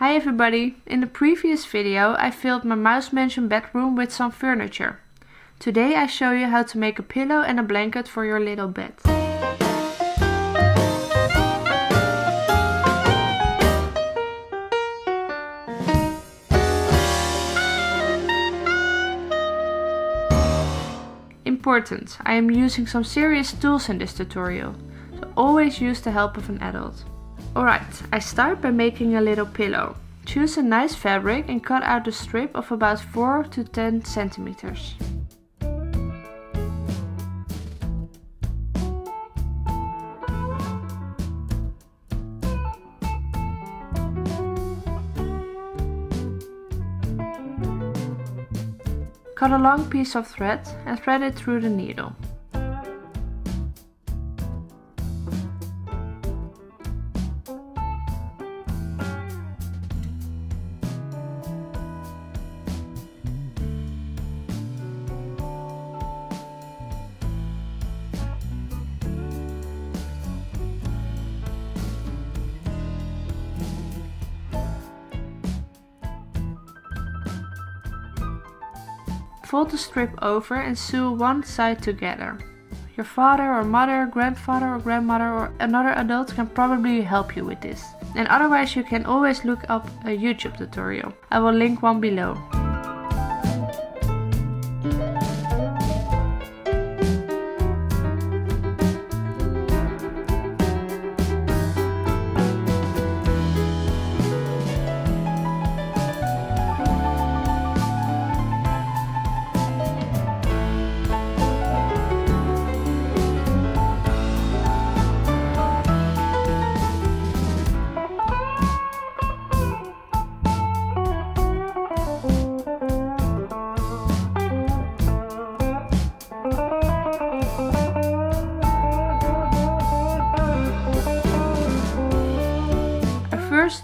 Hi everybody! In the previous video I filled my mouse mansion bedroom with some furniture. Today I show you how to make a pillow and a blanket for your little bed. Important, I am using some serious tools in this tutorial, so always use the help of an adult. Alright, I start by making a little pillow. Choose a nice fabric and cut out a strip of about 4 to 10 centimeters. Cut a long piece of thread and thread it through the needle. Fold the strip over and sew one side together. Your father or mother, grandfather or grandmother or another adult can probably help you with this. And otherwise you can always look up a YouTube tutorial. I will link one below.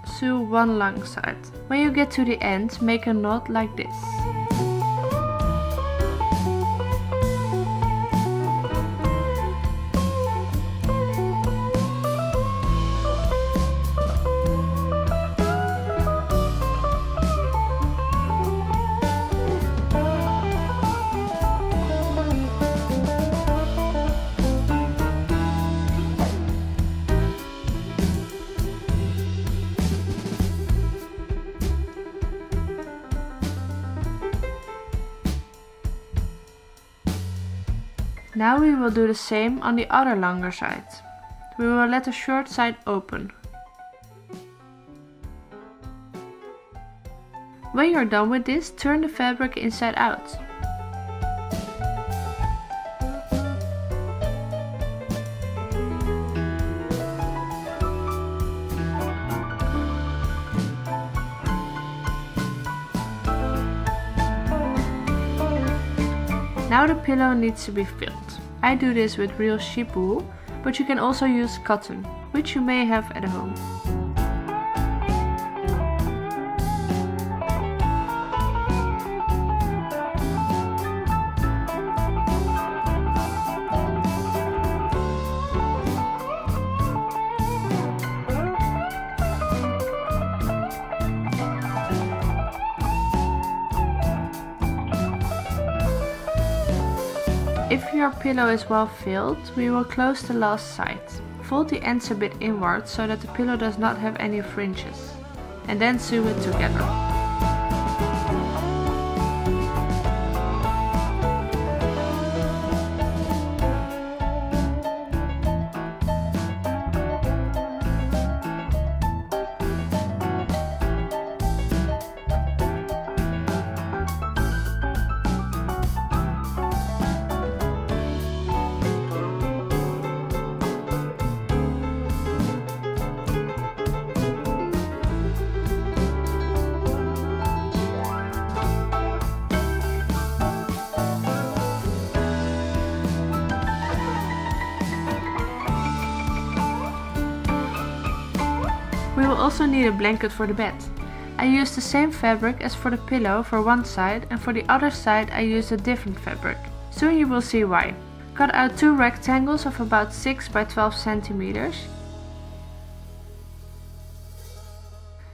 Sew one long side. When you get to the end, make a knot like this. Now we will do the same on the other longer side. We will let the short side open. When you're done with this, turn the fabric inside out. Now the pillow needs to be filled. I do this with real sheep wool, but you can also use cotton, which you may have at home. If your pillow is well filled, we will close the last side. Fold the ends a bit inward so that the pillow does not have any fringes. And then sew it together. We will also need a blanket for the bed. I used the same fabric as for the pillow for one side and for the other side I used a different fabric. Soon you will see why. Cut out two rectangles of about 6 by 12 centimeters.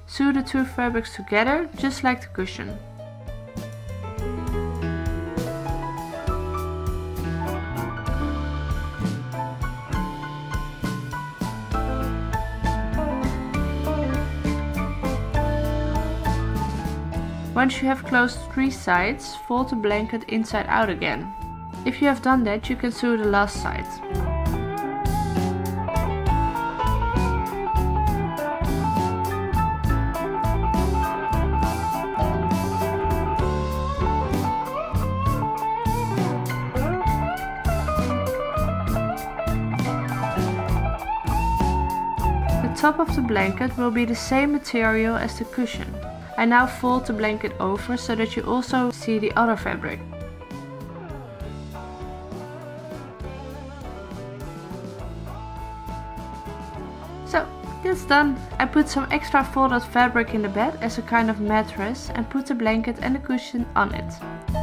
Sew the two fabrics together, just like the cushion. Once you have closed three sides, fold the blanket inside out again. If you have done that, you can sew the last side. The top of the blanket will be the same material as the cushion. I now fold the blanket over so that you also see the other fabric. So, that's done. I put some extra folded fabric in the bed as a kind of mattress and put the blanket and the cushion on it.